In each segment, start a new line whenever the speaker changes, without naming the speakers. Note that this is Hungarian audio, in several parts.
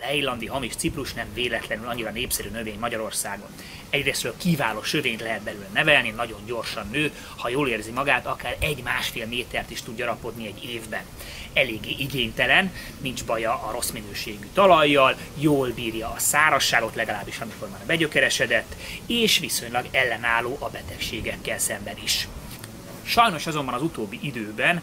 lejlandi hamis ciprus nem véletlenül annyira népszerű növény Magyarországon. Egyrésztről kiváló sövényt lehet belőle nevelni, nagyon gyorsan nő, ha jól érzi magát, akár egy-másfél métert is tud gyarapodni egy évben. Eléggé igénytelen, nincs baja a rossz minőségű talajjal, jól bírja a szárazságot, legalábbis amikor már begyökeresedett, és viszonylag ellenálló a betegségekkel szemben is. Sajnos azonban az utóbbi időben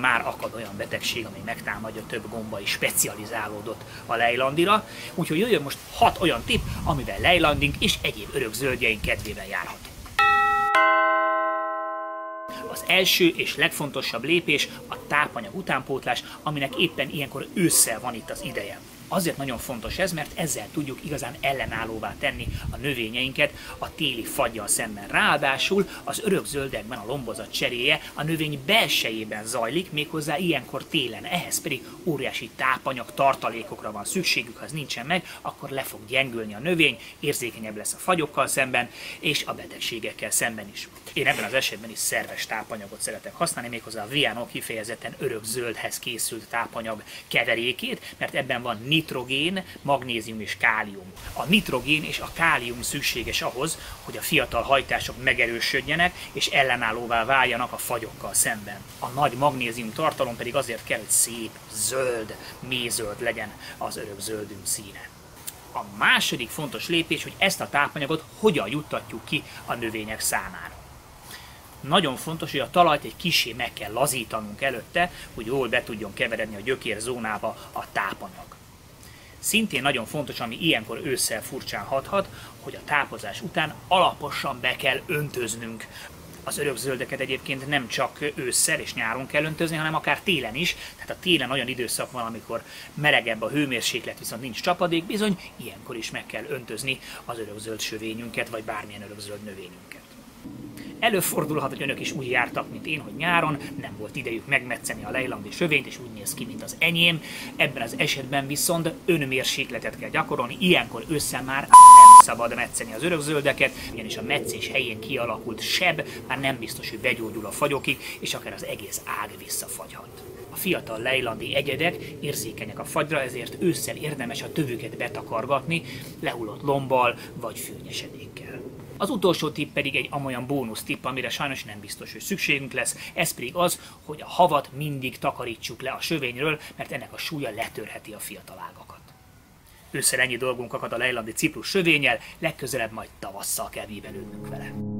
már akad olyan betegség, ami megtámadja több gomba is specializálódott a lejlandira, úgyhogy jöjjön most hat olyan tip, amivel lejlandink és egyéb örökzöldjeink kedvében járhat. Az első és legfontosabb lépés a tápanyag utánpótlás, aminek éppen ilyenkor ősszel van itt az ideje. Azért nagyon fontos ez, mert ezzel tudjuk igazán ellenállóvá tenni a növényeinket a téli fagyjal szemben. Ráadásul az örökzöldekben a lombozat cseréje a növény belsejében zajlik, méghozzá ilyenkor télen. Ehhez pedig óriási tápanyag tartalékokra van szükségük, ha ez nincsen meg, akkor le fog gyengülni a növény, érzékenyebb lesz a fagyokkal szemben, és a betegségekkel szemben is. Én ebben az esetben is szerves tápanyagot szeretek használni, méghozzá a Viano kifejezetten örökzöldhez készült tápanyag keverékét, mert ebben van nitrogén, magnézium és kálium. A nitrogén és a kálium szükséges ahhoz, hogy a fiatal hajtások megerősödjenek és ellenállóvá váljanak a fagyokkal szemben. A nagy magnézium tartalom pedig azért kell, hogy szép, zöld, mézöld legyen az örökzöldünk színe. A második fontos lépés, hogy ezt a tápanyagot hogyan juttatjuk ki a növények számára nagyon fontos, hogy a talajt egy kisé meg kell lazítanunk előtte, hogy jól be tudjon keveredni a gyökér zónába a tápanyag. Szintén nagyon fontos, ami ilyenkor ősszel furcsán hathat, hogy a tápozás után alaposan be kell öntöznünk. Az örökzöldeket egyébként nem csak ősszel és nyáron kell öntözni, hanem akár télen is. Tehát a télen olyan időszak van, amikor melegebb a hőmérséklet, viszont nincs csapadék, bizony ilyenkor is meg kell öntözni az örökzöld sövényünket, vagy bármilyen örökzöld növényünket. Előfordulhat, hogy önök is úgy jártak, mint én, hogy nyáron nem volt idejük megmetszeni a lejlandi sövényt, és úgy néz ki, mint az enyém. Ebben az esetben viszont önmérsékletet kell gyakorolni, ilyenkor össze már nem szabad metszeni az örökzöldeket, ugyanis a metszés helyén kialakult seb már nem biztos, hogy begyógyul a fagyokig, és akár az egész ág visszafagyhat. A fiatal lejlandi egyedek érzékenyek a fagyra, ezért ősszel érdemes a tövüket betakargatni, lehullott lombbal vagy fűnyesedékkel. Az utolsó tipp pedig egy amolyan bónusz tipp, amire sajnos nem biztos, hogy szükségünk lesz, ez pedig az, hogy a havat mindig takarítsuk le a sövényről, mert ennek a súlya letörheti a fiatal ágakat. Ősszel ennyi dolgunk akad a lejlandi ciprus sövényel, legközelebb majd tavasszal kell művelődnünk vele.